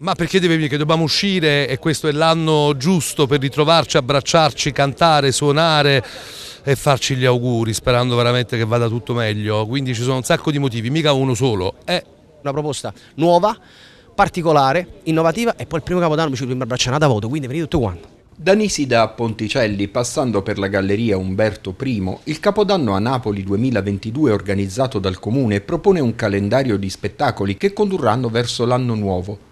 Ma perché deve venire? Che dobbiamo uscire e questo è l'anno giusto per ritrovarci, abbracciarci, cantare, suonare e farci gli auguri sperando veramente che vada tutto meglio. Quindi ci sono un sacco di motivi, mica uno solo. È una proposta nuova, particolare, innovativa e poi il primo capodanno mi ci dobbiamo abbracciare da voto, quindi venite tutti quanti. Da Nisida a Ponticelli, passando per la Galleria Umberto I, il Capodanno a Napoli 2022 organizzato dal Comune propone un calendario di spettacoli che condurranno verso l'anno nuovo.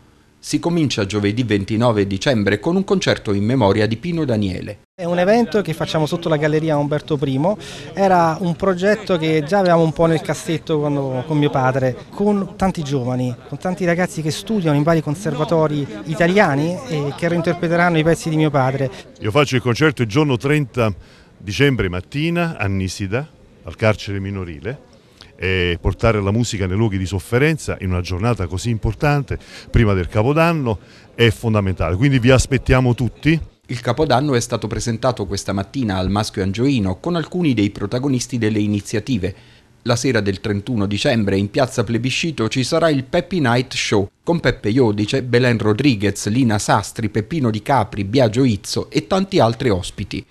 Si comincia giovedì 29 dicembre con un concerto in memoria di Pino Daniele. È un evento che facciamo sotto la Galleria Umberto I, era un progetto che già avevamo un po' nel cassetto quando, con mio padre, con tanti giovani, con tanti ragazzi che studiano in vari conservatori italiani e che reinterpreteranno i pezzi di mio padre. Io faccio il concerto il giorno 30 dicembre mattina a Nisida, al carcere minorile e portare la musica nei luoghi di sofferenza in una giornata così importante, prima del Capodanno, è fondamentale. Quindi vi aspettiamo tutti. Il Capodanno è stato presentato questa mattina al Maschio Angioino con alcuni dei protagonisti delle iniziative. La sera del 31 dicembre in piazza Plebiscito ci sarà il Peppy Night Show con Peppe Iodice, Belen Rodriguez, Lina Sastri, Peppino Di Capri, Biagio Izzo e tanti altri ospiti.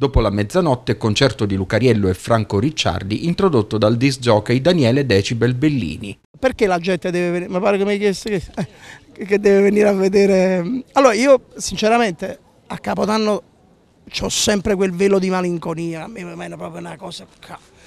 Dopo la mezzanotte, concerto di Lucariello e Franco Ricciardi, introdotto dal disc jockey Daniele Decibel Bellini. Perché la gente deve venire? Mi pare che mi hai chiesto che, che deve venire a vedere. Allora, io sinceramente a Capodanno ho sempre quel velo di malinconia, a me è proprio una cosa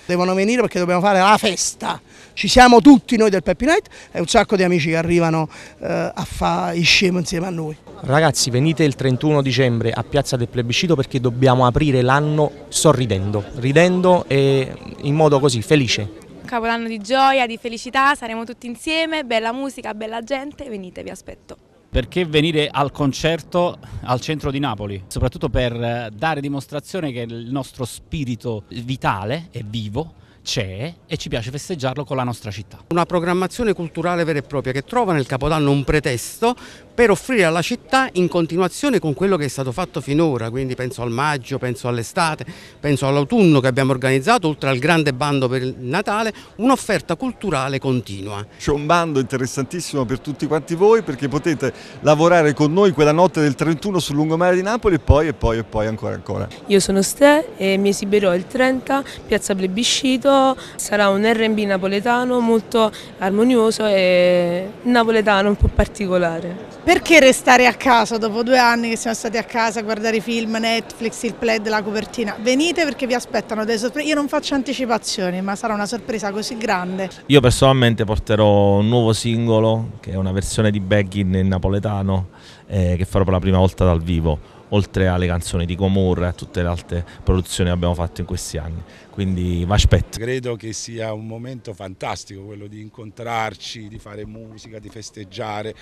devono venire perché dobbiamo fare la festa. Ci siamo tutti noi del Peppy Night e un sacco di amici che arrivano eh, a fare i scemo insieme a noi. Ragazzi venite il 31 dicembre a Piazza del Plebiscito perché dobbiamo aprire l'anno sorridendo, ridendo e in modo così felice. Un capodanno di gioia, di felicità, saremo tutti insieme, bella musica, bella gente, venite, vi aspetto perché venire al concerto al centro di Napoli, soprattutto per eh, dare dimostrazione che il nostro spirito vitale è vivo c'è e ci piace festeggiarlo con la nostra città. Una programmazione culturale vera e propria che trova nel Capodanno un pretesto per offrire alla città in continuazione con quello che è stato fatto finora, quindi penso al maggio, penso all'estate, penso all'autunno che abbiamo organizzato, oltre al grande bando per il Natale, un'offerta culturale continua. C'è un bando interessantissimo per tutti quanti voi perché potete lavorare con noi quella notte del 31 sul lungomare di Napoli e poi e poi e poi ancora ancora. Io sono Ste e mi esibirò il 30, piazza Plebiscito sarà un R&B napoletano molto armonioso e napoletano un po' particolare. Perché restare a casa dopo due anni che siamo stati a casa a guardare i film, Netflix, il plaid, la copertina? Venite perché vi aspettano delle sorprese. Io non faccio anticipazioni, ma sarà una sorpresa così grande. Io personalmente porterò un nuovo singolo, che è una versione di Beggin in napoletano, eh, che farò per la prima volta dal vivo oltre alle canzoni di Gomorra e a tutte le altre produzioni che abbiamo fatto in questi anni. Quindi mi aspetto. Credo che sia un momento fantastico quello di incontrarci, di fare musica, di festeggiare.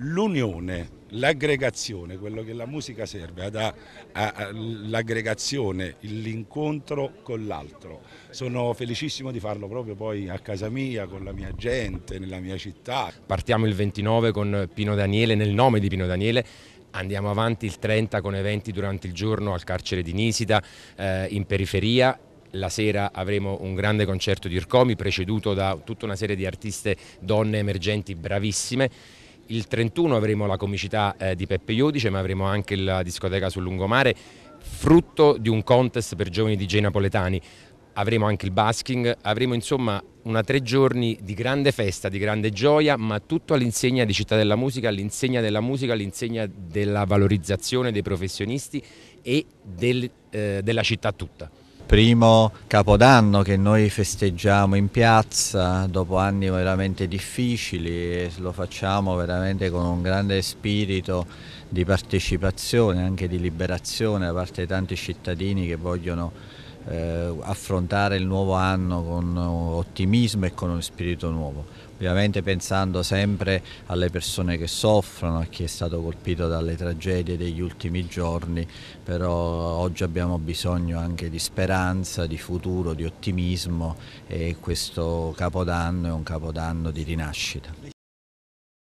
L'unione, l'aggregazione, quello che la musica serve, l'aggregazione, l'incontro con l'altro. Sono felicissimo di farlo proprio poi a casa mia, con la mia gente, nella mia città. Partiamo il 29 con Pino Daniele, nel nome di Pino Daniele Andiamo avanti il 30 con eventi durante il giorno al carcere di Nisida, eh, in periferia la sera avremo un grande concerto di Ircomi preceduto da tutta una serie di artiste donne emergenti bravissime. Il 31 avremo la comicità eh, di Peppe Iodice ma avremo anche la discoteca sul lungomare frutto di un contest per giovani DJ napoletani avremo anche il basking, avremo insomma una tre giorni di grande festa, di grande gioia, ma tutto all'insegna di Città della Musica, all'insegna della musica, all'insegna della valorizzazione dei professionisti e del, eh, della città tutta. Primo capodanno che noi festeggiamo in piazza dopo anni veramente difficili e lo facciamo veramente con un grande spirito di partecipazione, anche di liberazione da parte di tanti cittadini che vogliono eh, affrontare il nuovo anno con ottimismo e con uno spirito nuovo. Ovviamente pensando sempre alle persone che soffrono, a chi è stato colpito dalle tragedie degli ultimi giorni, però oggi abbiamo bisogno anche di speranza, di futuro, di ottimismo e questo capodanno è un capodanno di rinascita.